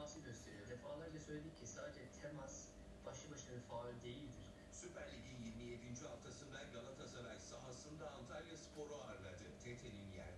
teması gösteriyor. Defalarca söyledik ki sadece temas başlı başına bir faul değildir. Süper Lig'in 27. haftasında Galatasaray sahasında Antalya Spor'u ağırladı. Tete'nin yer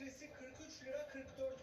Litresi 43 lira 44